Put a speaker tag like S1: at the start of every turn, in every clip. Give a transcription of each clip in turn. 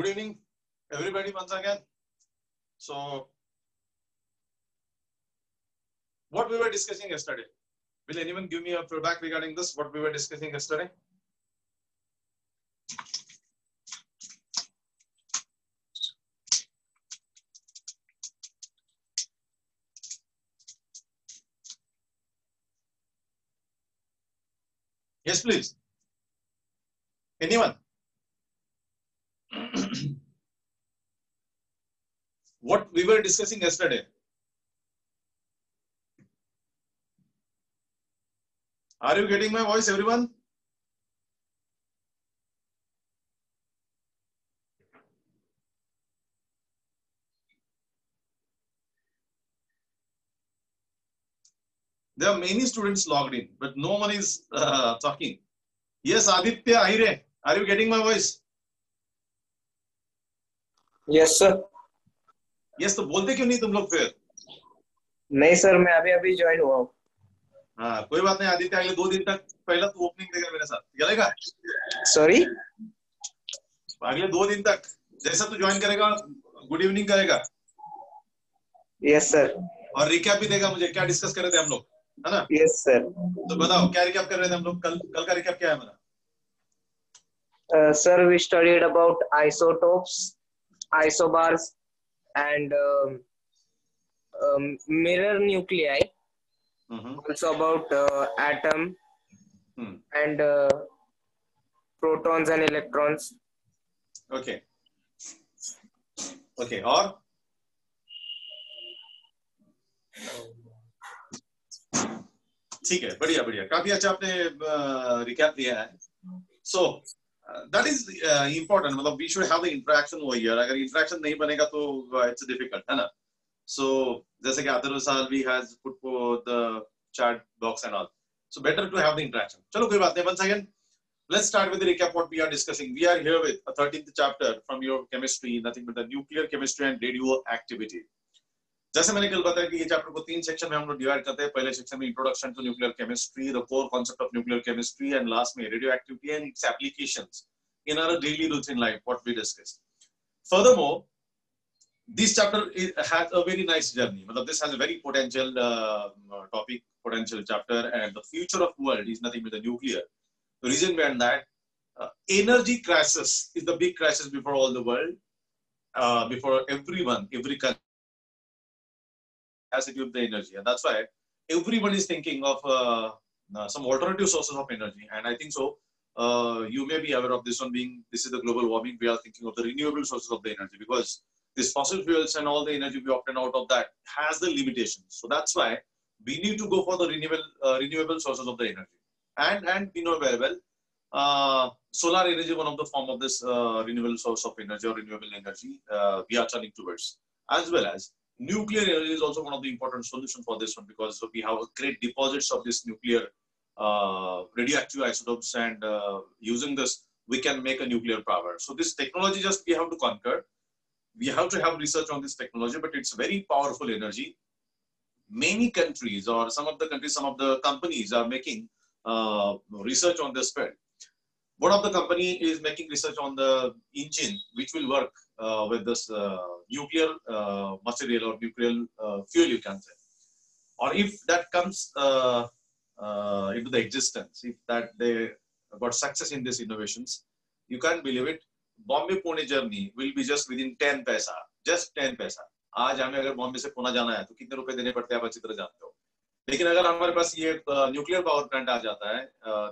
S1: Good evening, everybody, once again. So, what we were discussing yesterday. Will anyone give me a feedback regarding this? What we were discussing yesterday? Yes, please. Anyone? what we were discussing yesterday. Are you getting my voice, everyone? There are many students logged in, but no one is uh, talking. Yes, Aditya Ahire, are you getting my voice?
S2: Yes, sir.
S1: Yes तो बोलते क्यों नहीं तुम लोग फिर?
S2: नहीं sir मैं अभी अभी ज्वाइन हुआ हूँ।
S1: हाँ कोई बात नहीं आदित्य अगले दो दिन तक पहला तू ओपनिंग देगा मेरे साथ। चलेगा?
S2: सॉरी
S1: अगले दो दिन तक जैसा तू ज्वाइन करेगा गुड इवनिंग करेगा।
S2: यस सर
S1: और रिकैप भी देगा मुझे क्या डिस्कस कर रहे थे हम लोग है ना?
S2: यस सर
S1: तो बताओ क्या रिकैप कर रहे थे हम लोग? कल कल का रिकैप क्या है हमारा?
S2: Sir we studied about isotopes isobars and um, um, mirror nuclei
S1: hmm
S2: also about uh, atom
S1: hmm
S2: and uh, protons and electrons
S1: okay okay और ठीक है बढ़िया बढ़िया काफ़ी अच्छा आपने रिकैप दिया है सो दैट इज़ इम्पोर्टेंट मतलब we should have the interaction वो हियर अगर इंटरेक्शन नहीं बनेगा तो इट्स डिफ़िकल्ट है ना सो जैसे कि अदर साल we has put the chat box and all so better to have the interaction चलो कोई बात नहीं one second let's start with the recap what we are discussing. We are here with a 13th chapter from your chemistry, nothing but the nuclear chemistry and radioactivity. जैसे मैंने कल बताया कि ये चैप्टर को तीन सेक्शन में हम लोग डिवाइड करते हैं। पहले सेक्शन में introduction to nuclear chemistry the core concept of nuclear chemistry and last में radioactivity and its application in our daily routine life what we discuss further more this chapter has very nice journey मतलब this has a very potential topic potential chapter and the future of world is nothing with the reason behind that energy crisis is the big crisis before all the world before every one every country capacity of the energy. And that's why everyone is thinking of uh, uh, some alternative sources of energy. And I think so. Uh, you may be aware of this one being this is the global warming. We are thinking of the renewable sources of the energy because this fossil fuels and all the energy we obtain out of that has the limitations. So that's why we need to go for the renewable uh, renewable sources of the energy. And and we know very well, uh, solar energy one of the form of this uh, renewable source of energy or renewable energy uh, we are turning towards, as well as nuclear energy is also one of the important solutions for this one because we have great deposits of this nuclear uh, radioactive isotopes and uh, using this we can make a nuclear power. So this technology just we have to conquer. We have to have research on this technology but it's very powerful energy. Many countries or some of the countries some of the companies are making uh, research on this field one of the company is making research on the engine which will work uh, with this uh, nuclear uh, material or nuclear uh, fuel you can say or if that comes uh, uh, into the existence if that they got success in these innovations you can't believe it bombay pune journey will be just within 10 paisa just 10 paisa आज हमें अगर बॉम्बे से पुणे जाना है तो कितने रुपए देने पड़ते हैं आप अच्छी तरह जानते हो लेकिन अगर हमारे पास ये न्यूक्लियर पावर प्लांट आ जाता है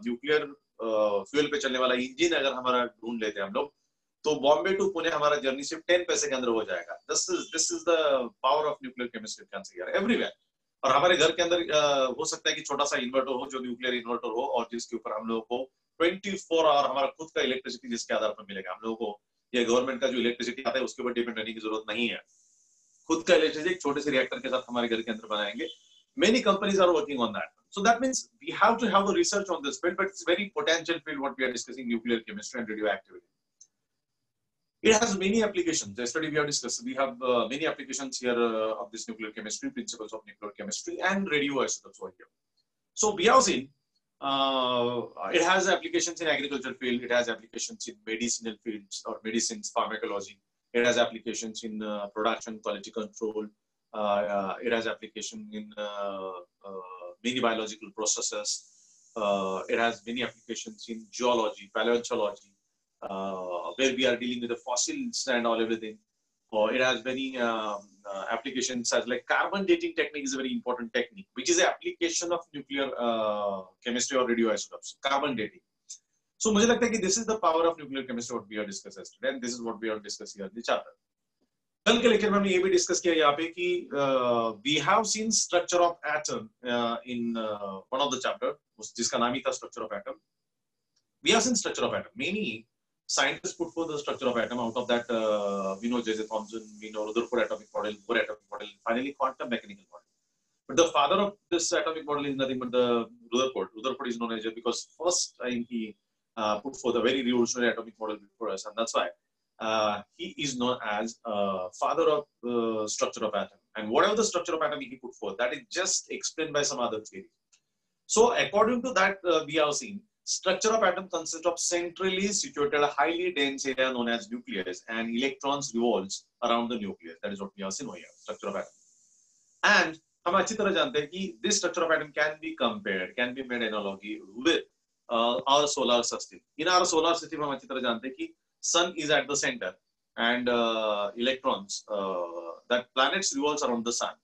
S1: न्यूक्लियर फ्यूल पे चलने वाला इंजन अगर हमारा ढूंढ लेते हैं हम लोग तो बॉम्बे टू पुणे हमारा जर्नी सिर्फ़ टेन पैसे के अंदर हो जाएगा। This is this is the power of nuclear chemistry से एवरीवेयर और हमारे घर के अंदर हो सकता है कि छोटा सा इन्वर्टर हो, जो न्यूक्लियर इन्वर्टर हो, और जिसके ऊपर हम लोगों को 24 आवर हमारा खुद का इलेक्ट्रिसिटी जिसके आधार पर मिलेगा। हम लोगों को या गवर्नमेंट का जो इलेक्ट्रिसिटी आता है, उसके ऊपर डिपेंड रहने की ज़रूरत नहीं है। खुद का इलेक्ट्रिसिटी एक छोटे से रिएक्टर के साथ हमारे घर के अंदर बनाएँगे। Many companies are working on that so that means we have to have the research on this field but it's very potential field what we are discussing nuclear chemistry and radioactivity it has many applications. Yesterday we have discussed. We have uh, many applications here uh, of this nuclear chemistry, principles of nuclear chemistry, and radioisotopes over here. So we uh, it has applications in agriculture field. It has applications in medicinal fields or medicines, pharmacology. It has applications in uh, production, quality control. Uh, uh it has application in many biological processes. it has many applications in geology, paleontology, where we are dealing with the fossils and all everything. it has many um, applications as like carbon dating technique is a very important technique, which is the application of nuclear chemistry or radioisotopes, carbon dating. So मुझे लगता है कि this is the power of nuclear chemistry what we are discussed yesterday and this is what we are discussing in the chapter. कल के lecture में हमने ये भी डिस्कस किया यहाँ पे कि we have seen structure of atom in one of the chapter जिसका नाम ही था structure of atom we have seen structure of atom many scientists put forth the structure of atom out of that uh, we know J.J. Thomson we know Rutherford atomic model Bohr atomic model finally quantum mechanical model but the father of this atomic model is nothing but the Rutherford Rutherford is known as because first time he uh, put forth a very revolutionary atomic model before us, and that's why uh, he is known as uh, father of the structure of atom. And whatever the structure of atom he put forth, that is just explained by some other theory. So according to that, uh, we have seen structure of atom consists of centrally situated highly dense area known as nucleus and electrons revolves around the nucleus. That is what we have seen over here, structure of atom. And हम अच्छी तरह जानते हैं कि this structure of atom can be compared, can be made analogy with uh, our solar system. In our solar system, हम अच्छी तरह जानते हैं कि sun is at the center and uh, electrons, uh, that planets revolves around the sun.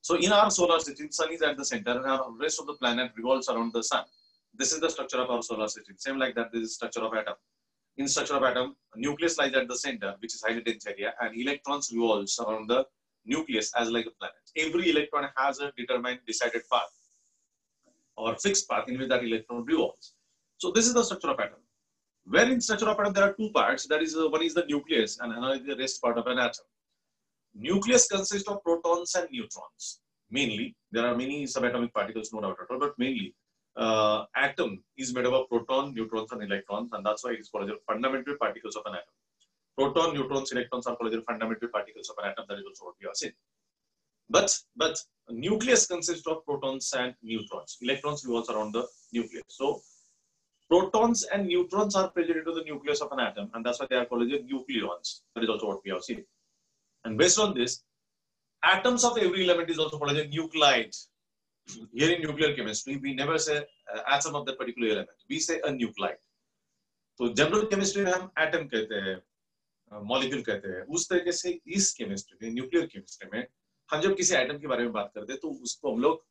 S1: So in our solar system, sun is at the center and the rest of the planet revolves around the sun. This is the structure of our solar system. Same like that, this is structure of atom. In structure of atom, nucleus lies at the center, which is highly dense area, and electrons revolves around the nucleus as like a planet. Every electron has a determined, decided path or fixed path in which that electron revolves. So this is the structure of atom. Where in structure of atom there are two parts. That is uh, one is the nucleus and another is the rest part of an atom. Nucleus consists of protons and neutrons. Mainly, there are many subatomic particles, no doubt at all, but mainly uh, atom is made up of proton, neutrons, and electrons, and that's why it is called the fundamental particles of an atom. Proton, neutrons, electrons are called the fundamental particles of an atom. That is also what we are saying. But but nucleus consists of protons and neutrons. Electrons revolves around the nucleus. So protons and neutrons are present into the nucleus of an atom, and that's why they are called the nucleons. That is also what we have seen. And based on this, atoms of every element is also called as a nuclide. Here in nuclear chemistry, we never say uh, atom of that particular element. We say a nuclide. तो general chemistry में हम atom कहते हैं molecule कहते हैं उस तरीके से इस केमिस्ट्री में न्यूक्लियर केमिस्ट्री में हम जब किसी एटम के बारे में बात करते हैं तो उसको हम लोग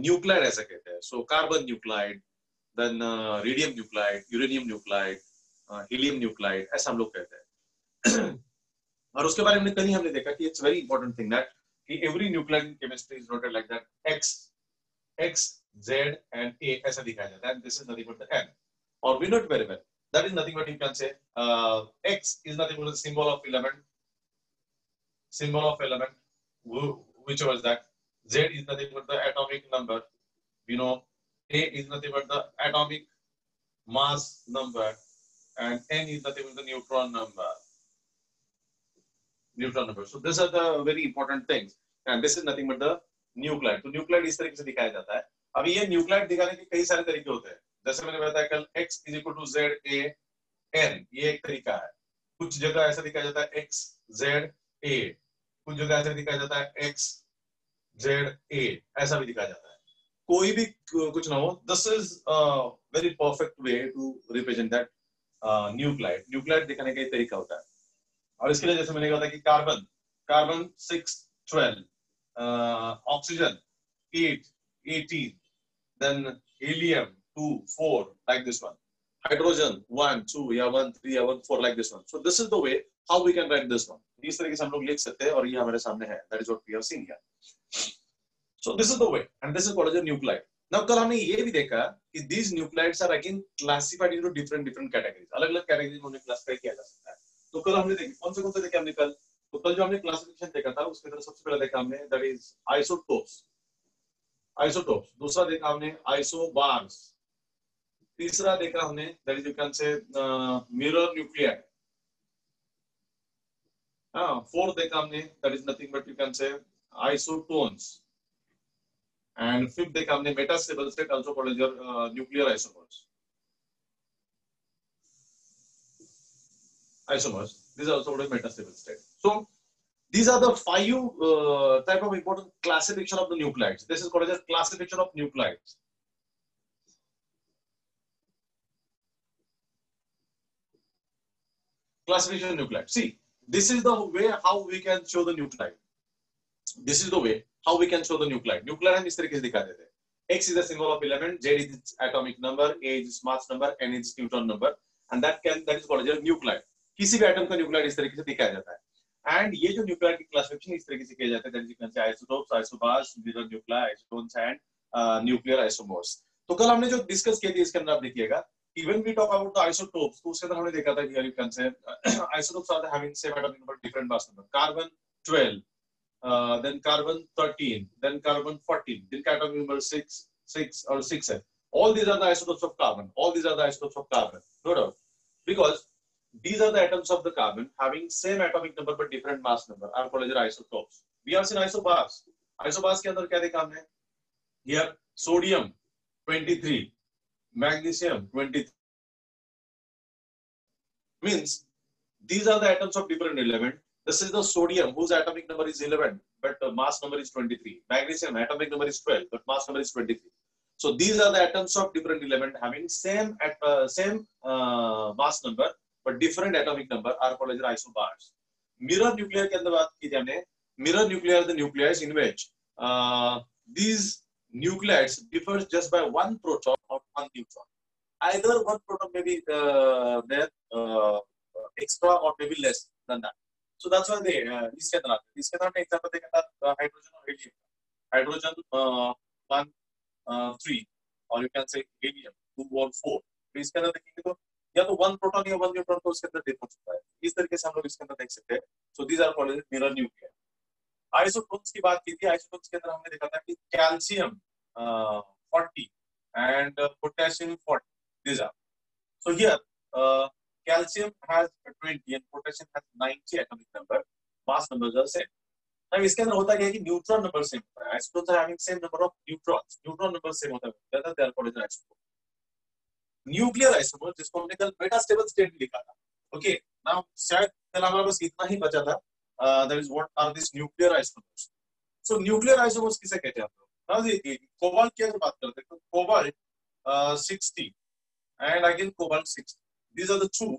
S1: न्यूक्लाइड ऐसा कहते हैं so carbon nuclide then radium nuclide uranium nuclide helium nuclide ऐसा हम लोग कहते हैं। और उसके बारे में कल ही हमने देखा कि it's very important thing that कि every nuclide chemistry is noted like that X X Z and A ऐसा दिखाया जाता है। This is nothing but the N और we note very well that is nothing but you can say uh, x is nothing but the symbol of element symbol of element whichever is that z is nothing but the atomic number. Know A is nothing but the atomic mass number and N is nothing but the neutron number. Neutron number. So these are the very important things. And this is nothing but the nuclide तो nuclide इस तरीके से दिखाया जाता है अब ये nuclide दिखाने के कई सारे तरीके होते हैं जैसे मैंने बताया कल x is equal to Z A N ये एक तरीका है कुछ जगह ऐसा दिखाया जाता है x z a कुछ जगह ऐसा दिखाया जाता है x z a ऐसा भी दिखाया जाता है कोई भी कुछ ना हो this is very perfect way to represent that nuclide nuclide दिखाने का एक तरीका होता है। और इसके लिए जैसे मैंने कहा था कि carbon carbon six twelve oxygen eight eighteen then helium two four like this one hydrogen one two या वन थ्री या one four like this one so this is the way how we can write this one इस तरीके से हम लोग लिख सकते हैं और ये हमारे सामने है। That is what we have seen here So this is the way, and this is a nuclide. Now कल हमने ये भी देखा कि these nuclides are again classified into different different categories. अलग अलग categories में उन्हें classify किया जा सकता है. तो कल हमने देखी कौन से कौन से देखे हमने कल तो कल जो हमने क्लासिफिकेशन देखा था उसके अंदर सबसे पहले देखा हमने दैट इज़ आइसोटोप्स आइसोटोप्स दूसरा देखा हमने आइसोबार्स तीसरा देखा हमने that is you can say mirror nuclear हाँ फोर्थ देखा हमने that is nothing but you can say isotones And fifth, they come the metastable state also called as your uh, nuclear isomers. Isomers. These are also called as metastable state. So these are the five uh, type of important classification of the nuclides. This is called as classification of nuclides. Classification of nuclide. See, this is the way how we can show the nuclide. This is the way how we can show the nuclide. Nuclide हम इस तरीके से दिखा देते हैं. X is the symbol of element, Z is its atomic number, A is its mass number, N is its neutron number, and that can that is called as nuclide. किसी भी atom का न्यूक्लाइड इस तरीके से दिखाया जाता है and ये जो न्यूक्लाइड की क्लासिफिकेशन इस तरीके से किया जाता है can isotopes isobars nuclear isotones and nuclear isomers तो कल हमने जो डिस्कस किया था इसके अंदर आप देखिएगा even we talk about the isotopes तो उसके अंदर हमने देखा था say isotopes are having same atomic number different mass number carbon 12 uh, then carbon 13 then carbon 14 then atomic number 6 6 or 6 है all these are the isotopes of carbon all these are the isotopes of carbon no doubt because these are the atoms of the carbon having same atomic number but different mass number called as isotopes we have seen isobars isobars के अंदर क्या देखा हमने here sodium 23 magnesium 23 means these are the atoms of different element this is the sodium whose atomic number is 11 but the mass number is 23 magnesium atomic number is 12 but mass number is 23 so these are the atoms of different element having same at uh, same uh, mass number but different atomic number are called as isobars mirror nuclear के अंदर बात की थी हमने mirror nuclear the nucleus in which uh, these nuclides differs just by one proton or one neutron. Either one proton may be uh, there uh, extra or maybe less than that. That's why they uh, इसके अंदर आते हैं. इसके अंदर example देखा था hydrogen और helium. Hydrogen one three और you can say helium two one four. तो इसके अंदर देखेंगे तो या तो वन प्रोटॉन या वन न्यूट्रॉन को इसके अंदर डिफरेंस होता है. इस तरीके से हम लोग इसके अंदर देख सकते हैं. So these are called mirror nuclei. Isotones की बात की थी आइसोटोन्स के अंदर हमने देखा था कि calcium forty and potassium forty are so here uh, calcium has 20 and potassium has 90 atomic number, mass numbers are same. Now, इसके अंदर होता क्या है कि न्यूट्रॉन नंबर सेम होता है। Isotones are having same number of neutrons neutron number same होता है। That they are called as isotone nuclear isomer जिसको हमने कल मेटास्टेबल स्टेट लिखा था। ओके नाउ शायद कल हमारा बस इतना ही बचा था। That is what are this nuclear isomers so nuclear isomers किसे कहते हैं आप लोग? नाउ देखिए कोबाल्ट की अगर बात करते हैं तो cobalt 60 and again cobalt 60 these are the two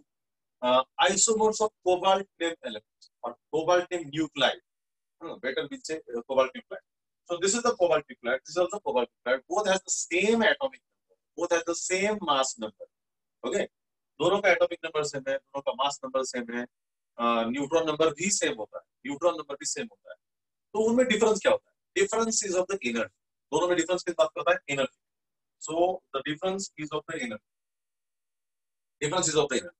S1: uh, isomers of cobalt name elements or cobalt name nuclide uh, better we say uh, cobalt nuclide so this is the cobalt nuclide this is also cobalt nuclide both has the same atomic number both has the same mass number okay दोनों का atomic number same है दोनों का mass number same है neutron number भी same होता है neutron number भी सेम होता है तो उनमें डिफरेंस क्या होता है difference is of the energy दोनों में डिफरेंस किस बात करता है energy so the difference is of the energy difference is of the element.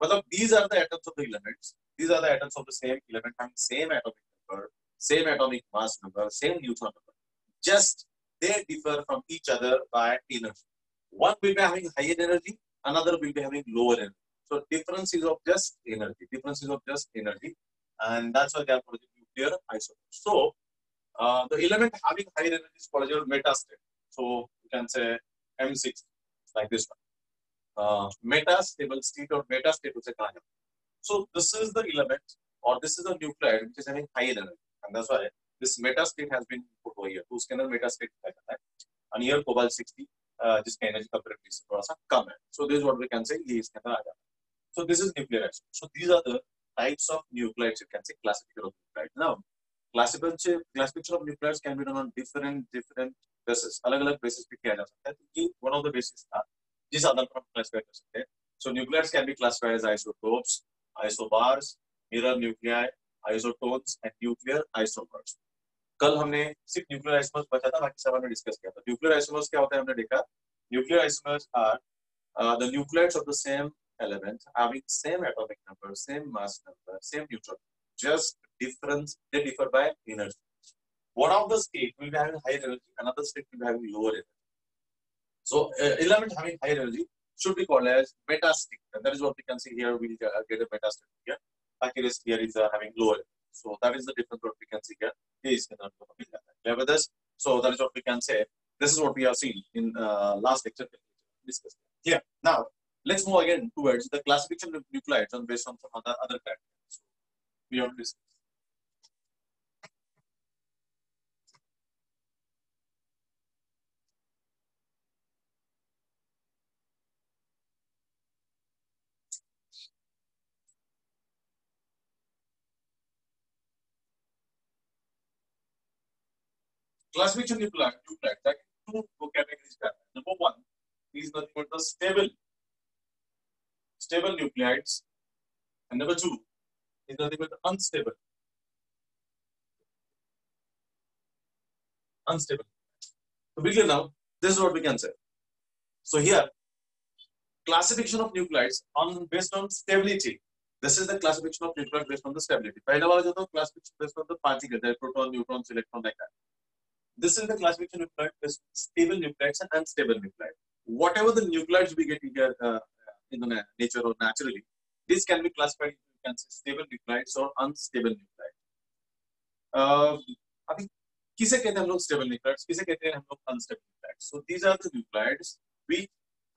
S1: But these are the atoms of the elements. These are the atoms of the same element having same atomic number, same atomic mass number, same neutron number. Just they differ from each other by energy. One will be having higher energy, another will be having lower energy. So difference is of just energy. Difference is of just energy, and that's why they are called nuclear isotopes. So uh, the element having higher energy is called your metastate. So you can say M6 like this one. Uh, metastable state or metastate उसे कहा जाता है so this is the element or this is a nuclide which is having high energy and that's why this metastate has been put over here तो उसके अंदर metastate कहा जाता है and here cobalt 60 uh, जिसका energy comparatively से थोड़ा सा कम है so this is what we can say ये इसके अंदर आ है so this is nuclear isotope so these are the types of nuclides you can say classification of nuclides now classification classification of nuclides can be done on different different basis अलग अलग basis पे किया जा सकता है क्योंकि one of the basis था जिस आधार पर हम क्लासिफाई कर सकते हैं। So nuclears can be classified as isotopes isobars mirror nuclei isotones and nuclear isomers कल हमने सिर्फ़ न्यूक्लियर आइसोमर्स बचा था, बाकी सब हमने डिस्कस किया था। न्यूक्लियर आइसोमर्स क्या होता है, हमने देखा। Nuclear isomers are the nuclears of the same element having same atomic number, same mass number, same neutron. Just difference, they differ by energy. One of the state will be having higher energy, another state will be having lower energy. So uh, element having higher energy should be called as metastate. And that is what we can see here. Uh, get a metastate here. Achilles here is uh, having lower. So that is the difference what we can see here. Is with this? So that is what we can say. This is what we have seen in uh, last lecture discussed. Yeah. Now let's move again towards the classification of nuclides based on some other other characteristics. We have discussed. Classification you like, you like that two categories. Number one is nothing but the stable, stable nucleides, and number two is nothing but the unstable, unstable. So begin now. This is what we can say. So here, classification of nucleides on based on stability. This is the classification of nuclei based on the stability. Pehla wala jo classification based on the particle, the proton, neutrons, electron like that. This is the classification of nuclides, stable nuclides and unstable nuclides. Whatever the nuclides we get here uh, in the nature or naturally, this can be classified you can say stable nuclides or unstable nuclides. Uh, अभी किसे कहते हैं हम लोग stable nuclides, किसे कहते हैं हम लोग unstable nuclides. So these are the nuclides which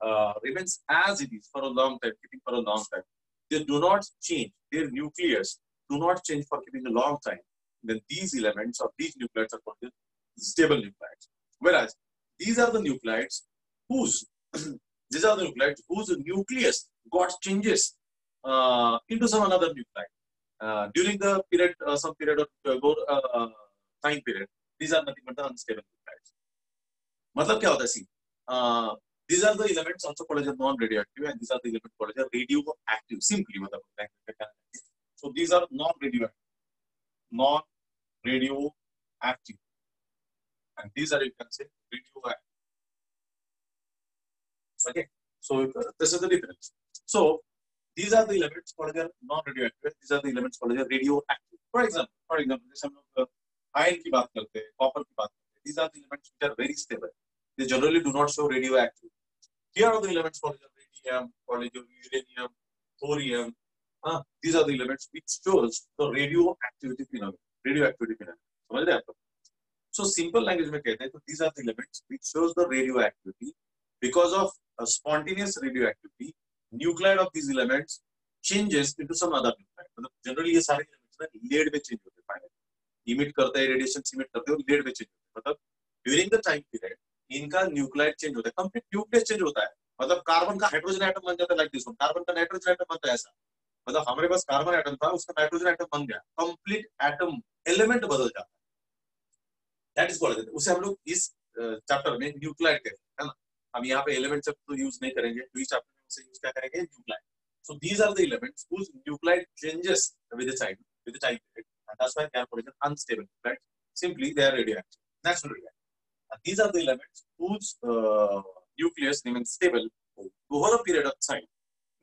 S1: uh, remains as it is for a long time, keeping for a long time. They do not change. Their nucleus do not change for keeping a long time. Then these elements of these nuclides are called stable nuclides. Whereas these are the nuclides whose these are the nuclides whose nucleus got changes uh, into some another nuclide uh, during the period, uh, some period of uh, time period. These are nothing but the unstable nuclides. मतलब क्या होता है सी these are the elements also called as non-radioactive and these are the elements called as radioactive simply मतलब so these are non-radioactive non-radioactive and these are you can say radioactive. Okay, so uh, this is the difference. So these are the elements called as non-radioactive. These are the elements called as radioactive. For example, for example, जैसे हम लोग iron की बात करते हैं, copper की बात करते हैं. These are the elements which are very stable. They generally do not show radioactive. Here are the elements called as radium, called as uranium, thorium. Uh, these are the elements which shows the radioactivity phenomenon. Radioactivity phenomenon. समझ रहे हैं आप So simple language में कहते हैं तो these are the limits which shows the radioactivity because of spontaneous radioactivity nuclide of these elements changes into some other nuclide मतलब generally ये सारे इलेमेंट्स ना लेड में चेंज होते हैं. इमिट करते हैं रेडिएशन इमिट करते हैं लेड में चेंज होते हैं. मतलब ड्यूरिंग द टाइम पीरियड इनका न्यूक्लाइड चेंज होता है. कंप्लीट न्यूक्लियस चेंज होता है. मतलब कार्बन का हाइड्रोजन आइटम बन जाता है लाइक दिस वन कार्बन का नाइट्रोजन आइटम बनता है ऐसा. मतलब हमारे पास कार्बन आइटम था, उसका नाइट्रोजन आइटम बन गया. कंप्लीट एटम एलिमेंट बदल जाता है. दैट इज कॉल्ड उसे हम लोग इस चैप्टर में न्यूक्लाइड कहते हैं है ना हम यहाँ पे एलिमेंट शब्द तो यूज नहीं करेंगे तो इस चैप्टर में उसे यूज क्या करेंगे nuclide so these are the elements whose nuclide changes with the time with the time period and that's why they are called unstable right simply they are radioactive natural radioactive and these are the elements whose uh, nucleus remains stable over a period of time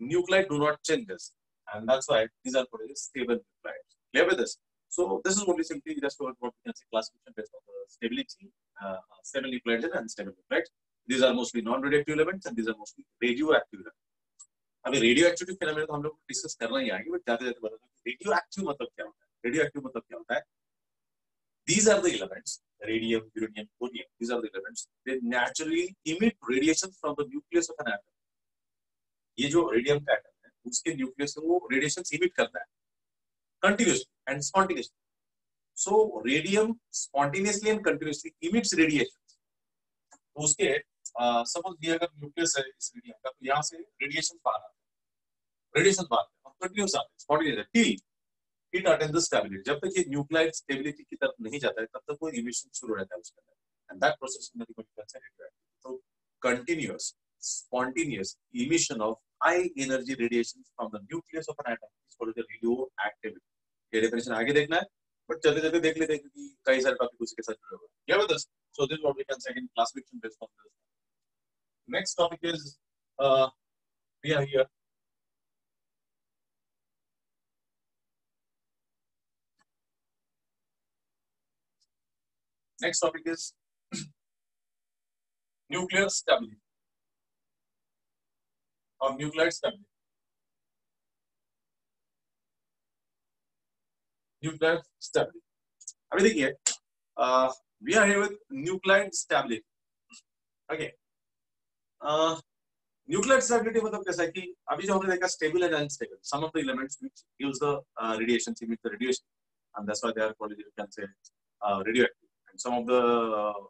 S1: nuclide do not changes and that's why these are called stable nuclides clear with this So this is what we simply just what we can say classification based on the stability, uh, stable nuclides and unstable nuclides. These are mostly non-radioactive elements and these are mostly radioactive elements. अभी radioactivity phenomena तो हम लोग discuss करना ही आएँगे but जाते जाते बता radio active मतलब क्या होता है रेडियो एक्टिव मतलब क्या होता है these are the elements radium uranium polonium these are the elements they naturally emit radiation from the nucleus of an atom ये जो रेडियम का एटम है उसके न्यूक्लियस से वो रेडिएशन इमिट करता है continuously and spontaneously. So radium spontaneously and continuously emits radiation. तो उसके सपोज ये अगर न्यूक्लियस है इस रेडियम का तो यहाँ से रेडिएशन बाहर आता है रेडिएशन बाहर आता है कंटिन्यूस आता है spontaneous till it attend the stability जब तक ये न्यूक्लाइड स्टेबिलिटी की तरफ नहीं जाता है तब तक वो इमिशन शुरू रहता है उसके अंदर एंड दैट प्रोसेस में नथिंग बट कंसिडर तो continuous spontaneous emission of high energy radiations from the nucleus of an atom is called the radioactivity. ये डेफिनेशन आगे देखना है बट चलते चलते देख लेते हैं क्योंकि कई सारे टॉपिक उसी के साथ जुड़े हुए हैं। With us so this what we can say in classification based on this next topic is we are here. Next topic is nuclear stability or nuclide stability. Nuclear stability अभी देखिए we are here with nuclide stability. Okay. Uh, nuclear stability मतलब कैसा है कि अभी जो हमने देखा stable and unstable some of the elements which use the uh, radiation emit the radiation and that's why they are called you can say uh, radioactive and some of the uh,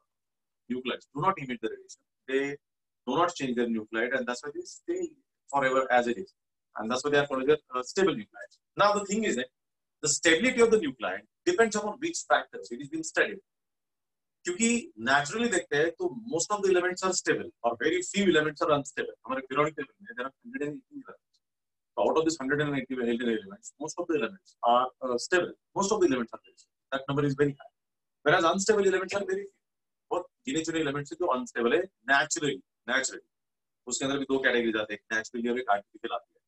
S1: nuclides do not emit the radiation they do not change their nuclide and that's why they stay forever as it is and that's why they are called uh, stable nuclides now the thing is that the stability of the nuclide depends upon which factors it is being studied क्योंकि naturally देखते हैं तो most of the elements are stable और very few elements are unstable हमारे periodic table में there are 180 elements so out of this 180 elements most of the elements are uh, stable most of the elements are stable that number is very high whereas unstable elements are very few बहुत गिने चुने elements जो unstable है naturally naturally उसके अंदर भी दो category आते हैं नेचुरली और एक आर्टिफिशियल आती है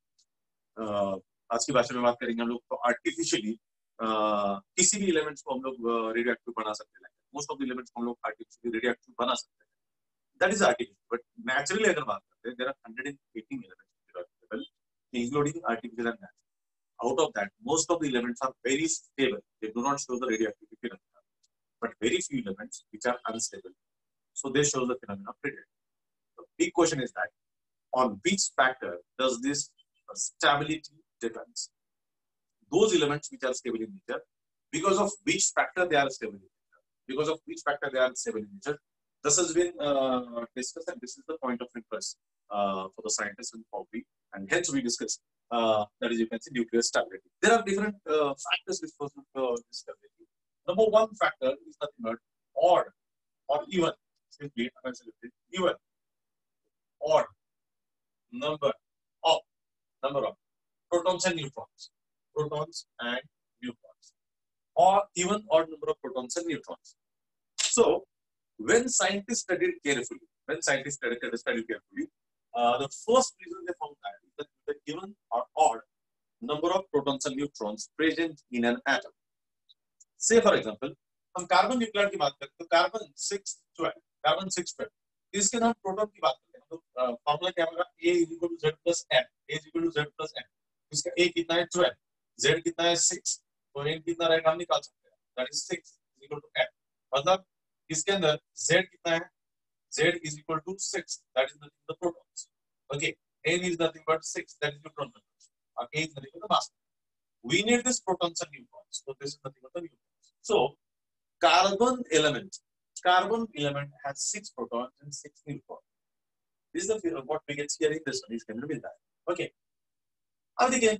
S1: आज की भाषा में बात करेंगे हम लोग तो आर्टिफिशियली किसी भी इलेमेंट्स को हम लोग रेडियो एक्टिव बना सकते हैं। मोस्ट ऑफ़ द को हम लोग आर्टिफिशियली रेडियो एक्टिव बना सकते हैं। That is artificial but naturally अगर बात करते हैं there are hundred and eighteen elements including artificial and natural out of that most of the elements are very stable they do not show the radioactivity but very few elements which are unstable so they show the phenomena predict big question is that on which factor does this stability depends those elements which are stable in nature because of which factor they are stable in nature, because of which factor they are stable in nature. This has been uh, discussed and this is the point of interest uh, for the scientists and we, and hence we discuss uh, that is you can see nuclear stability. There are different uh, factors which cause uh, stability. Number one factor is nothing but odd or even, simply even, odd number of number of protons and neutrons, protons and neutrons or even odd number of protons and neutrons. So, when scientists studied carefully, when scientists studied, studied carefully, uh, the first reason they found that is that the given or odd number of protons and neutrons present in an atom. Say for example, हम carbon nuclide की बात करते हैं तो carbon six twelve carbon six twelve इसके हम proton की बात करते हैं तो फॉर्मूला क्या होगा A is equal to Z plus N A is equal to Z plus N इसका ए कितना है ट्वेल्व जेड कितना है सिक्स तो एन कितना रहेगा हम निकाल सकते हैं that is six equal to N मतलब इसके अंदर z कितना है z is equal to 6 that is nothing but the protons okay n is nothing but 6 that is neutron numbers and a is nothing but the we need this protons and neutrons so this is nothing but the neutrons so carbon element carbon element has 6 protons and 6 neutrons this is the what we get here in this one is going to be that okay अब देखिए,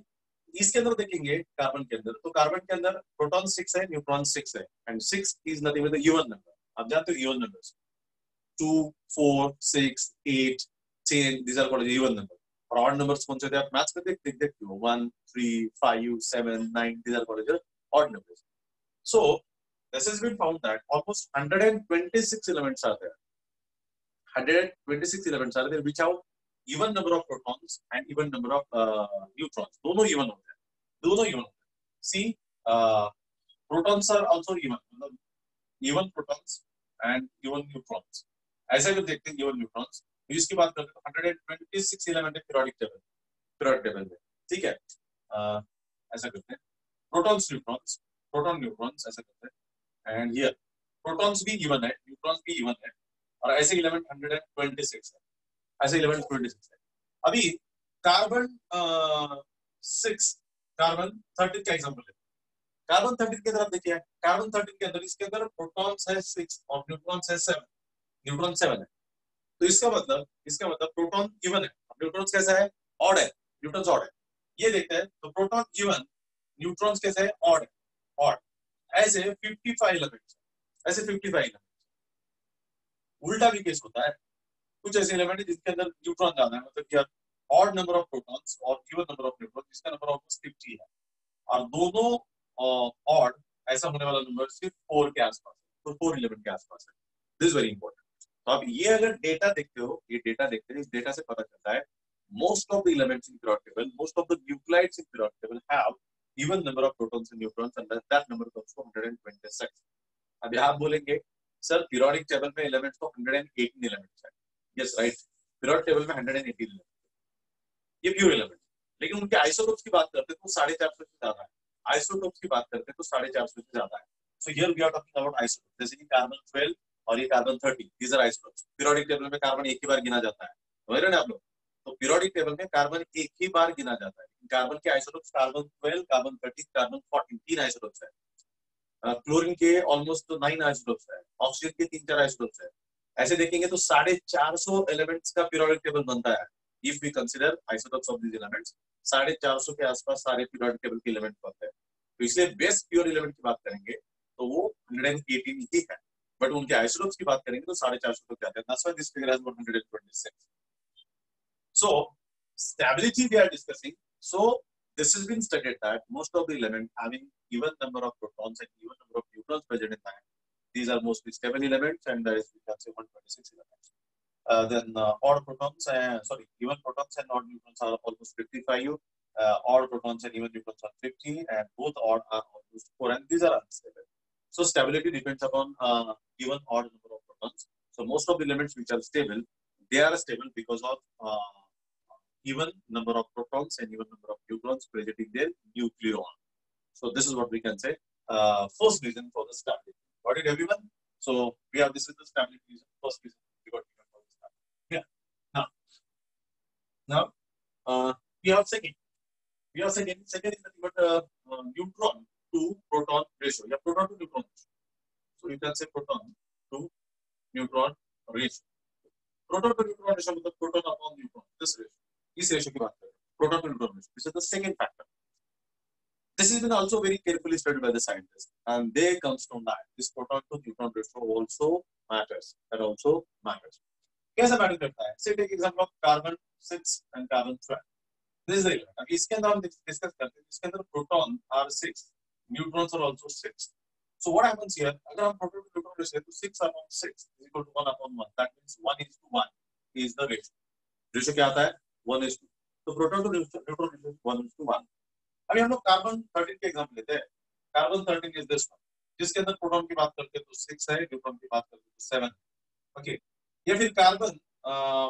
S1: इसके अंदर देखेंगे carbon के अंदर। तो carbon के अंदर प्रोटॉन सिक्स है न्यूट्रॉन सिक्स है। And six is nothing with even number आप जानते हो even numbers two four six eight ten these are called even number और ऑड नंबर्स कौन से थे? आप मैथ्स में देख देख, देखते हो। One three five seven nine these are called odd numbers so this has been found that almost 126 elements are there 126 elements are there, which have even number of protons and even number of neutrons दोनों even होते हैं। दोनों even होते हैं। See protons are also even मतलब even protons and even neutrons ऐसे अगर देखते हैं इवन न्यूट्रॉन्स जिसकी बात करते hundred and twenty six table periodic table में ठीक है? Uh, ऐसा करते हैं। प्रोटॉन्स न्यूट्रॉन्स प्रोटॉन न्यूट्रॉन्स ऐसा करते हैं। एंड हियर प्रोटॉन्स भी इवन है न्यूट्रॉन्स भी इवन है। और ऐसे eleven hundred and twenty six है। ऐसे इलेवन ट्वेंटी सिक्स अभी कार्बन सिक्स कार्बन थर्टीन का एग्ज़ाम्पल है कार्बन थर्टीन के अंदर आप देखिए कार्बन थर्टीन के अंदर इसके अंदर प्रोटॉन्स है सिक्स और न्यूट्रॉन्स है सेवन न्यूट्रॉन सेवन है तो इसका मतलब इसका मतलब प्रोटॉन इवन है न्यूट्रॉन्स कैसा है ऑड है न्यूट्रॉन्स ऑड है ये देखते हैं तो प्रोटॉन इवन न्यूट्रॉन्स कैसे है ऑड है ऑड ऐसे 55 एलिमेंट्स ऐसे 55 एलिमेंट्स उल्टा भी केस होता है कुछ ऐसे एलिमेंट है जिसके अंदर न्यूट्रॉन ज़्यादा है मतलब कि ऑड नंबर ऑफ़ प्रोटॉन्स और इवन नंबर ऑफ़ न्यूट्रॉन जिसका नंबर ऑलमोस्ट 50 है। और दोनों ऑड ऐसा होने वाला नंबर सिर्फ़ 4 के आसपास तो 4 11 के आसपास है। दिस वेरी इंपॉर्टेंट तो आप ये अगर डेटा देखते हो ये डेटा देखते हैं इस डेटा से पता चलता है of the elements in periodic table most of the nuclides in periodic table have even number of protons and neutrons and that, that number comes to 126 अभी आप बोलेंगे सर पीरियोडिक टेबल में एलिमेंट्स तो 118 elements है। Yes right period table में 118 ये pure element लेकिन उनके आइसोटोप्स की बात करते तो साढ़े चार सौ से ज़्यादा है। आइसोटोप्स की बात करते तो साढ़े चार सौ से ज़्यादा है। So here we are talking about isotopes. जैसे कि कार्बन 12 और ये carbon 30 these are isotopes. Periodic table में कार्बन एक ही बार गिना जाता है। समझ रहे आप लोग? तो पीरियोडिक टेबल में कार्बन एक ही बार गिना जाता है। कार्बन के आइसोटोप्स कार्बन 12 कार्बन 30 कार्बन 14 तीन आइसोटोप्स है। क्लोरीन के ऑलमोस्ट नाइन आइसोटोप्स है। ऑक्सीजन के तीन चार आइसोटोप्स है। ऐसे देखेंगे तो साढ़े चार सौ एलिमेंट्स का पीरियोडिक टेबल बनता है। If we consider isotopes of these elements साढ़े चार सौ के आसपास सारे पीरियोडिक टेबल के एलिमेंट बनते हैं। तो इसलिए बेस्ट प्योर एलिमेंट की बात करेंगे तो वो हंड्रेड ही है। बट उनके आइसोटोप्स की बात करेंगे तो साढ़े चार सौ तक जाते हैं। This figure has 126 so, stability we are discussing so, this has been studied that most of the elements having even number of protons and even number of neutrons present in that these are mostly stable elements and there is we can say 126 elements uh, then uh, odd protons and sorry even protons and odd neutrons are almost 55 uh, odd protons and even neutrons are 50 and both odd are almost 4 and these are unstable so stability depends upon uh, even odd number of protons so most of the elements which are stable they are stable because of uh, even number of protons and even number of neutrons present in their nucleon. So this is what we can say. Uh, first reason for the stability Got it, everyone? So we have this is the stability reason. First reason we got given for the stability. Yeah. Now, now uh, we have second. We have second. Second is nothing but uh, uh, neutron to proton ratio. Yeah, proton to neutron ratio. So you can say proton to neutron ratio. Proton to neutron ratio मतलब proton upon neutron. This ratio. इस ratio की बात करें proton to neutron ratio. This is the second factor. This has been also very carefully studied by the scientists, and they comes to that this proton to neutron ratio also matters. That also matters. कैसे matter करता है? Say take example of carbon six and carbon twelve. This is the element. अब इसके अंदर हम discuss करते हैं. इसके अंदर proton are six, neutrons are also six. So what happens here? अगर हम proton to neutron ratio तो six upon six is equal to one upon one. That means one is to one is the ratio. Ratio क्या आता है? One is to तो proton to neutron ratio one is to one अभी हम लोग carbon thirteen के example लेते हैं। Carbon thirteen is this one जिसके अंदर प्रोटॉन की बात करते तो सिक्स है न्यूट्रॉन की बात करते तो सेवन ओके या फिर कार्बन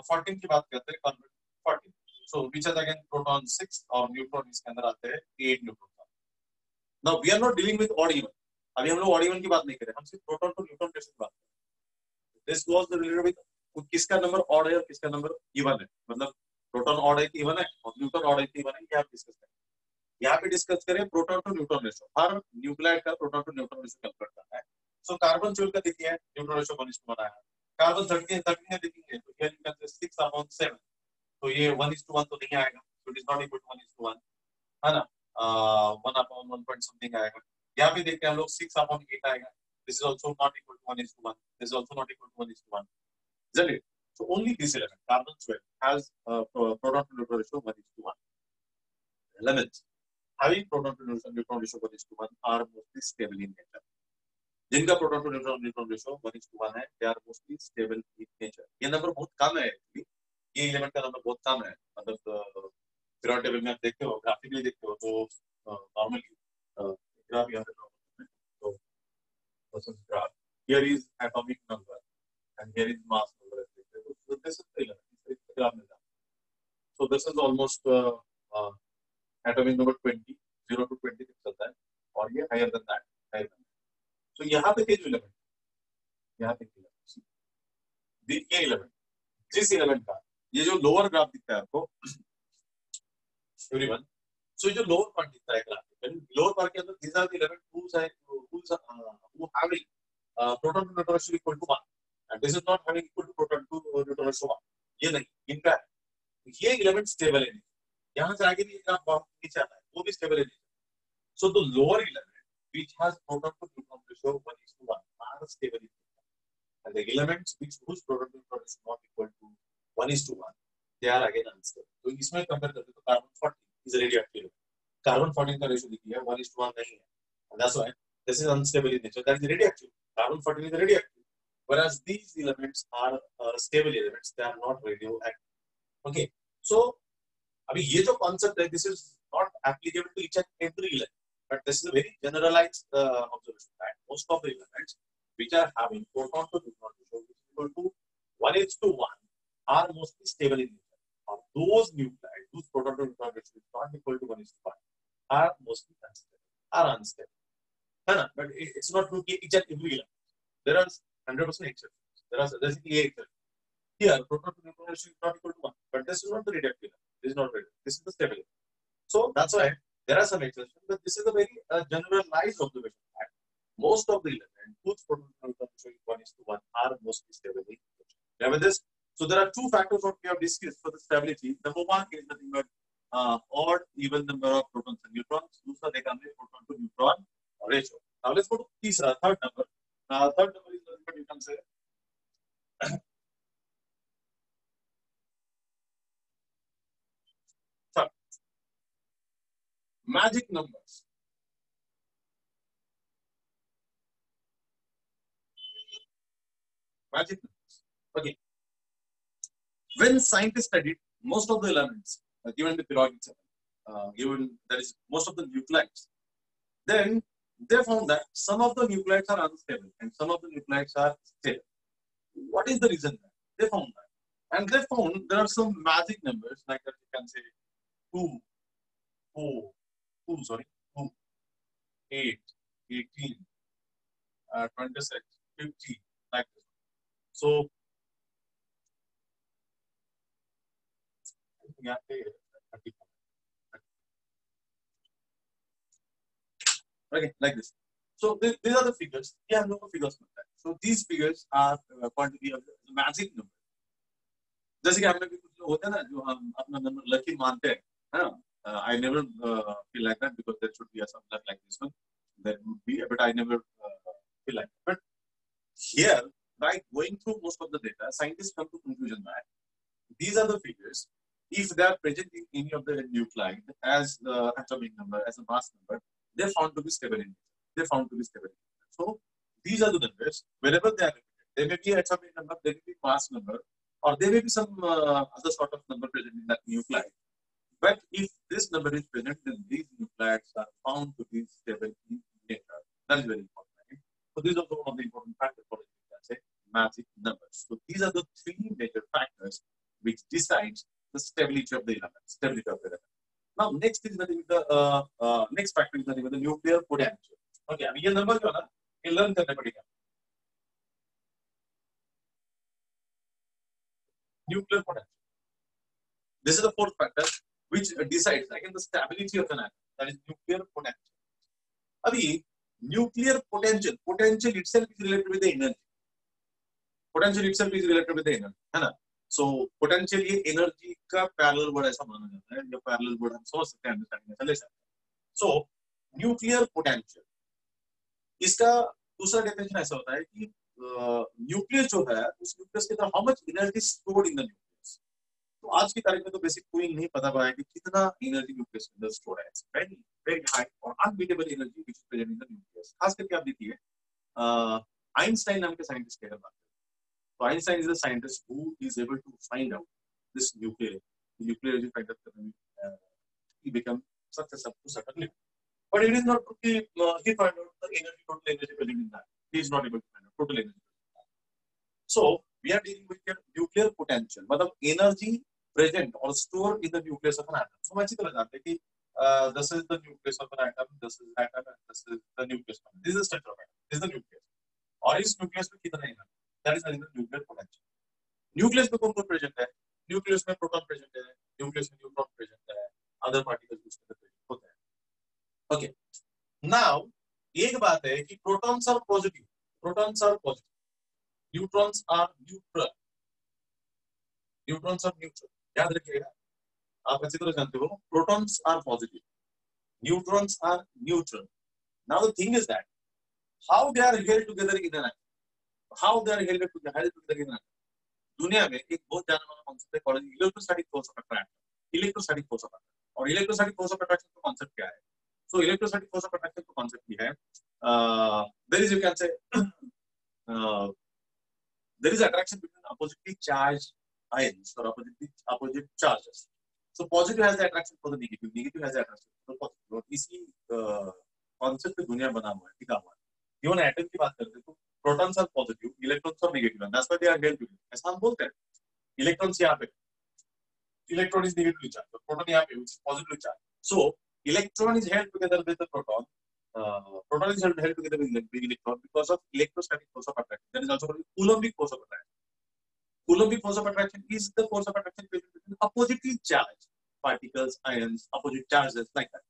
S1: फोर्टीन की बात करते हैं carbon fourteen so which is again proton six और न्यूट्रॉन इसके अंदर आते हैं eight neutron now we are not dealing with odd even अभी हम लोग ऑड इवन की बात नहीं कर रहे हम सिर्फ़ प्रोटॉन टू न्यूट्रॉन रेशियो की बात कर रहे हैं। This was the related with किसका नंबर ऑड है और किसका नंबर इवन है? मतलब प्रोटॉन ऑड है कि इवन है और न्यूट्रॉन ऑड है कि इवन है, ये आप डिस्कस करें यहाँ पे डिस्कस करें प्रोटॉन टू न्यूट्रॉन रेशियो हर न्यूक्लियाइड का proton to neutron ratio calculate करना है। सो कार्बन ट्वेल्व का देखिए न्यूट्रॉन रेशियो वन वन आया। कार्बन थर्टीन थर्टीन का देखेंगे तो ये यू कैन से 6 अपॉन 7 तो ये 1 इज़ टू 1 तो नहीं आएगा। So it is not equal to 1 is to 1 है ना? वन अपॉन 1 पॉइंट समथिंग आएगा। यहाँ पे देखते हैं हम लोग 6 अपॉन 8 आएगा। This is also not equal to 1 is to 1 this is also not equal to 1 is to 1 isn't it So only this element, carbon 12, has uh, proton to neutron ratio 1 is to 1. Elements having proton to neutron, neutron ratio 1 is to 1 are mostly stable in nature. जिनका proton to neutron neutron ratio 1 is to 1 है they are mostly stable in nature ये number बहुत कम है actually ये element का number बहुत कम है मतलब पीरियड टेबल में आप देखते हो ग्राफिकली देखते हो तो नॉर्मली ग्राफ यहाँ पे तो graph here is atomic number and here is mass number so this is the element it's the gram so this is almost uh, uh, number 20 0 to 20 तक चलता है और ये than that higher than that so यहाँ पे जो element यहाँ पे ये element जिस element का ये जो lower graph दिखता है आपको everyone so जो lower part दिखता है ग्राफ lower part के अंदर element whose are whose are uh, who having uh, proton to neutron ratio equal to 1 and this is not having equal to proton to neutron ratio 1 ये नहीं in fact ये element stable है यहाँ से आगे भी graph so the lower element which has proton to neutron ratio 1 is to 1 are stable in nature and the elements which whose proton to neutron ratio not equal to 1 is to 1 they are again unstable तो इसमें compare करते तो carbon 40 is radioactive carbon 14 का ratio देखिए 1 is to 1 नहीं है and that's why this is unstable in nature that is radioactive carbon 14 is radioactive whereas these elements are uh, stable elements they are not radioactive okay so अभी ये जो concept है this is not applicable to each and every element but this is a very generalized uh, observation that most of the elements which are having proton to neutron ratio which is equal to 1 is to 1 are mostly stable in nature. Or those nuclei whose proton to neutron ratio is not equal to 1 is to 1 are mostly unstable, are unstable. No, no, but it's not true each and every element. There are 100% exceptions. There are there's a exception. Here, proton to neutron ratio is not equal to 1. But this is not the reductive element. This is not reductive. This is the stable element. So that's why there are some exceptions, but this is a very uh, generalized observation. Most of the elements, foods produced from 1 is to 1 are mostly stable Nevertheless, so there are two factors what we have discussed for the stability. Number one is the number uh, odd even number of protons and neutrons. Dusra they can proton to neutron ratio. Now let's go to third number. Uh, third number is the number you can say magic numbers. Magic numbers. Okay. When scientists studied most of the elements uh, given the periodic table, uh, given that is most of the nuclides, then they found that some of the nuclides are unstable and some of the nuclides are stable. What is the reason? They found that. And they found there are some magic numbers, like that you can say 2, 4, 2, sorry, 2, 8, 18, uh, 26, 50, like this. So, okay, like this. So th these are the figures. Yeah, no figures. So these figures are uh, going to be a magic number. जैसे कि हमें भी कुछ लोग होते हैं ना जो हम अपना नंबर लकी मानते हैं है ना uh, I never uh, feel like that because there should be a some like this one. There would be, but I never uh, feel like that. But here, by going through most of the data, scientists come to conclusion that these are the figures. If they are present in any of the nuclide as the atomic number, as a mass number, they're found to be stable in They're found to be stable. So these are the numbers. Wherever they are repeated, there may be atomic number, there may be mass number, or there may be some uh, other sort of number present in that nuclide. But if this number is present, then these nuclides are found to be stable in nature. That's very important. Right? So these are one of the important factors for say magic numbers. So these are the three major factors which decides the stability of the element. Stability of the element. Now next is nothing with the uh, uh, next factor is nothing with the nuclear potential. Okay, I mean your number you know, you learn the number. Nuclear potential. This is the fourth which decides again the stability of an atom that is nuclear potential abhi nuclear potential potential itself is related with the energy potential itself is related with the energy है ना so potential ये energy का parallel word ऐसा माना जाता है या parallel word हम समझ सकते हैं understanding ऐसा ले सकते हैं so nuclear potential इसका दूसरा डेफिनेशन ऐसा होता है कि न्यूक्लियस uh, जो है उस न्यूक्लियस के अंदर how much energy stored in the nucleus तो आज की तारीख में तो बेसिक कोई नहीं पता पाया कि कितना एनर्जी न्यूक्लियस के अंदर स्टोर है वेरी वेरी हाई और unbeatable energy which is present in the nucleus खास करके आप देखिए आइंस्टाइन नाम के साइंटिस्ट की अगर बात करें तो Einstein is the scientist who is able to find out this nuclear nuclear जो फाइंड आउट करने में he become successful to certain limit. But it is not uh, he find out the energy, total energy present in that. He is not able to find out total energy. So we are dealing with your nuclear potential. मतलब energy present or stored in the nucleus of an atom. So अच्छी तरह कि uh, this is the nucleus of an atom, this is atom, and this is the nucleus. This is the structure of atom. This is the nucleus. और इस nucleus में कितना energy? That is the nuclear potential. Nucleus में कौन कौन present है? Nucleus में proton present है, nucleus में neutron present है, other particles अंदर present होते हैं. Okay. Now एक बात है कि protons are positive. Protons are positive. Neutrons are neutral. Neutrons are neutral. याद रखिएगा, आप अच्छी तरह जानते हो protons are positive neutrons are neutral now the thing is that how they are held together in an how they are held together in दुनिया में एक बहुत जाना माना कॉन्सेप्ट है called electrostatic force of attraction electrostatic force of attraction और electrostatic force of attraction का concept क्या है? So electrostatic force of attraction का कॉन्सेप्ट भी है there is you can say there is attraction between oppositely charged ions or opposite, opposite charges. So positive has the attraction for the negative, negative has the attraction for the positive. और इसी concept पे दुनिया बना हुआ है टिका हुआ है इवन एटम की बात करते हैं तो protons are positive electrons are negative and that's why they are held together ऐसा हम बोलते हैं इलेक्ट्रॉन्स यहाँ पे electron is negatively charge proton यहाँ पे which is positively charge so electron is held together with the proton uh, proton is held, held together with electron because of electrostatic force of attraction. That is also called Coulombic force of attraction. Coulombic force of attraction is the force of attraction oppositely charge particles ions opposite charges like that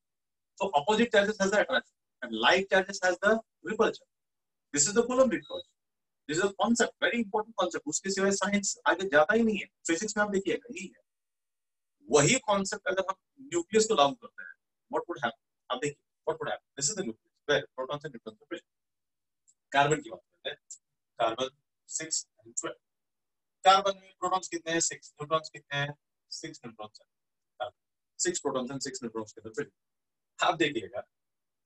S1: so opposite charges has the attraction and like charges has the repulsion this is the Coulombic force this is a concept very important concept उसके सिवाय science आगे जाता ही नहीं है। Physics में आप देखिए कहीं है। वही कांसेप्ट अगर हम न्यूक्लियस को लागू करते हैं व्हाट वुड हैपन आप देखिए what would happen this is the nucleus where protons and neutrons carbon की बात करते हैं। कार्बन 6 एंड 12 कार्बन में प्रोटॉन्स कितने हैं? 6 न्यूट्रॉन्स कितने हैं? 6 न्यूट्रॉन्स हैं। 6 प्रोटॉन्स एंड 6 न्यूट्रॉन्स के अंदर आप देखिएगा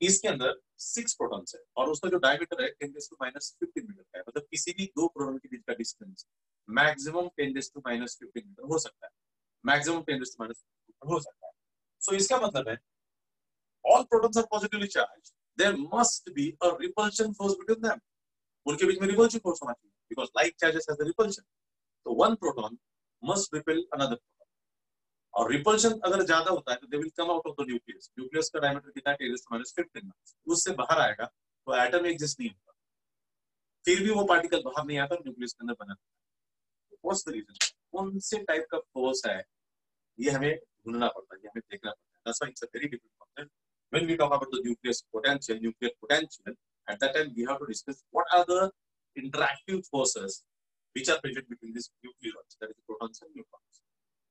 S1: इसके अंदर सिक्स प्रोटॉन्स है और उसका जो डायमीटर है ten to minus fifteen metre का है। मतलब किसी भी दो प्रोटॉन के बीच का distance maximum ten to minus fifteen metre हो सकता है। मैक्सिमम टेन टू माइनस हो सकता है। सो so, इसका मतलब है all protons are positively charged. There must be a repulsion force between them उनके बीच में repulsion force होना चाहिए। Because like charges has the repulsion so one proton must repel another proton. और रिपल्शन अगर ज़्यादा होता है तो they will come out of the nucleus nucleus का डायमीटर कितना 10 माइनस 15 उससे बाहर आएगा तो एटम एग्जिस्ट नहीं होगा। फिर भी वो पार्टिकल बाहर नहीं आता न्यूक्लियस के अंदर बना व्हाट्स द रीजन कौन से टाइप का फोर्स है? ये हमें ढूंढना पड़ता है, ये हमें देखना पड़ता है। That's why it's a very difficult concept when we talk about the nucleus potential, nuclear potential, at that time we have to discuss what are the interactive forces which are present between these nucleons that is the protons and neutrons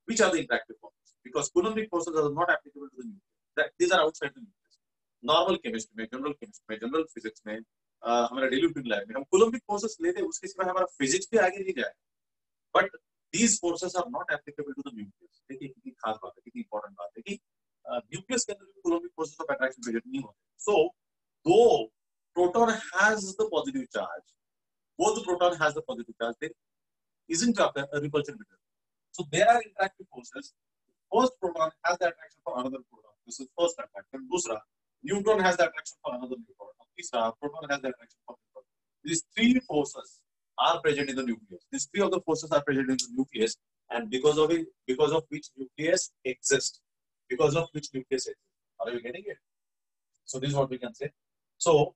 S1: which are the interactive forces because coulombic forces are not applicable to the nucleus that these are outside the nucleus normal chemistry में general chemistry में general physics में uh, हमारा daily routine lab में हम coulombic forces लेते हैं उसके सिवा हमारा physics भी आगे नहीं जाए but these forces are not applicable to the nucleus देखिए कितनी खास बात है कितनी important बात है कि न्यूक्लियस के अंदर भी coulombic forces of attraction present नहीं होते so though proton has the positive charge both the proton has the positive charge. There isn't a, a repulsion between them. So there are interactive forces. First proton has the attraction for another proton. This is first attraction. Dusra, neutron has the attraction for another neutron. Tisra, uh, proton has the attraction for neutron. These three forces are present in the nucleus. These three of the forces are present in the nucleus, and because of it, because of which nucleus exists, because of which nucleus exists. Are you getting it? So this is what we can say. So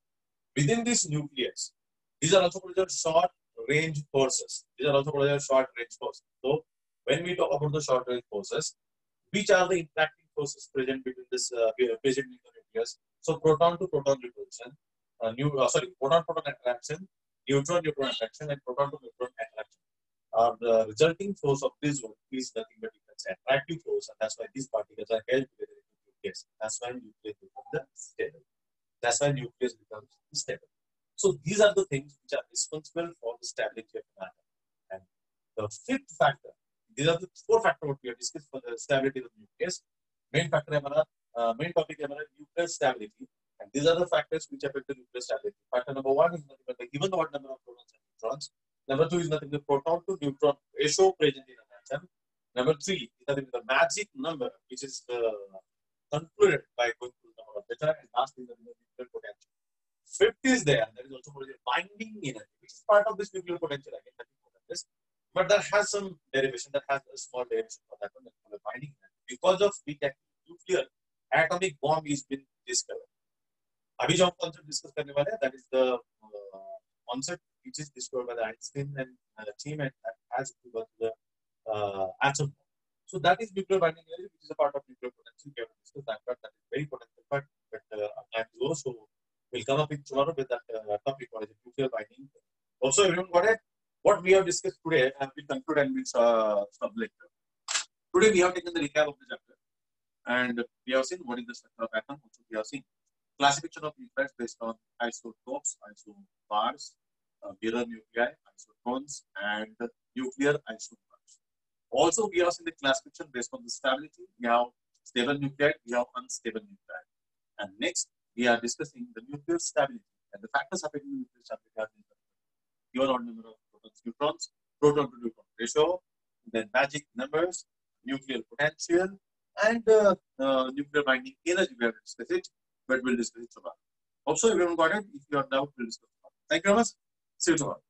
S1: within this nucleus, these are also called short range forces. These are also called short range forces. So when we talk about the short range forces, which are the interacting forces present between this uh, present nucleus? So proton to proton repulsion, uh, new uh, sorry proton proton attraction, neutron neutron attraction, and proton to neutron attraction. Uh, the resulting force of this one is nothing but attractive force, and that's why these particles are held together in nucleus. That's why nucleus becomes stable. That's why nucleus becomes stable. So these are the things which are responsible for the stability of an atom. And the fifth factor, these are the four factors what we have discussed for the stability of the nucleus. Main factor है uh, main topic है nuclear stability. And these are the factors which affect the nuclear stability. Factor number one is nothing but the given odd number of protons and neutrons. Number two is nothing but proton to neutron ratio present in an atom. Number three is that the magic number, which is uh, concluded by going through the number of beta, and last is the nuclear potential. Fifth is there, there is also called a binding energy, which is part of this nuclear potential again, nothing more than this. But that has some derivation, that has a small derivation for that one, that's called a binding energy. Because of which nuclear atomic bomb is been discovered. अभी जो हम concept discuss करने वाले हैं, that is the uh, concept which is discovered by the Einstein and uh, team and has to go to the uh, atom. So that is nuclear binding energy, which is a part of nuclear potential. We have discussed that part. That is very potential part, but uh, time is low, so we'll come up with tomorrow with that uh, topic what is nuclear binding. Also, everyone got it? What we have discussed today, and we conclude and we'll later. Today we have taken the recap of the chapter, and we have seen what is the structure of atom. Also, we have seen classification of nuclides based on isotopes, isobars, uh, mirror nuclei, isotones, and nuclear isotopes. Also, we have seen the classification based on the stability. We have stable nuclei, we have unstable nuclei. And next, we are discussing the nuclear stability and the factors affecting the nuclear stability are given odd number of protons, neutrons, proton to neutron ratio, then magic numbers, nuclear potential, and uh, uh, nuclear binding energy. We have to discuss it, but we'll discuss it tomorrow. Also, everyone got it. If you are doubt, we'll discuss tomorrow. Thank you very much. See you tomorrow.